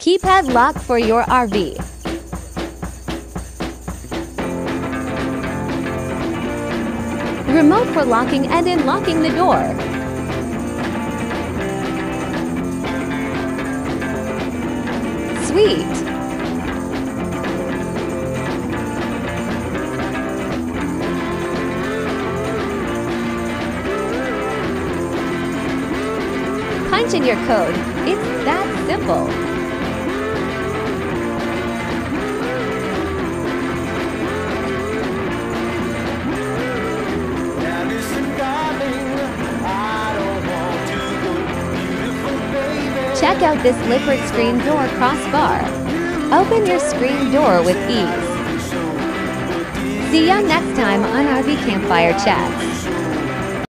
Keypad lock for your RV. Remote for locking and unlocking the door. Sweet! Punch in your code. It's that simple. Check out this Lippert screen door crossbar. Open your screen door with ease. See ya next time on RV Campfire Chats.